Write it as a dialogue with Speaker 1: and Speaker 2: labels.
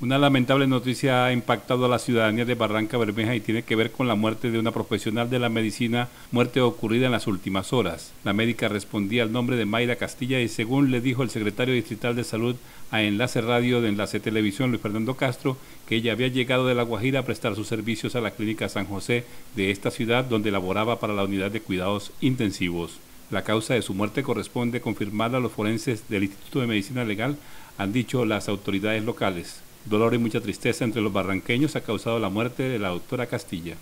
Speaker 1: Una lamentable noticia ha impactado a la ciudadanía de Barranca Bermeja y tiene que ver con la muerte de una profesional de la medicina, muerte ocurrida en las últimas horas. La médica respondía al nombre de Mayra Castilla y según le dijo el secretario distrital de salud a Enlace Radio de Enlace Televisión, Luis Fernando Castro, que ella había llegado de La Guajira a prestar sus servicios a la clínica San José de esta ciudad donde laboraba para la unidad de cuidados intensivos. La causa de su muerte corresponde confirmarla a los forenses del Instituto de Medicina Legal, han dicho las autoridades locales. Dolor y mucha tristeza entre los barranqueños ha causado la muerte de la doctora Castilla.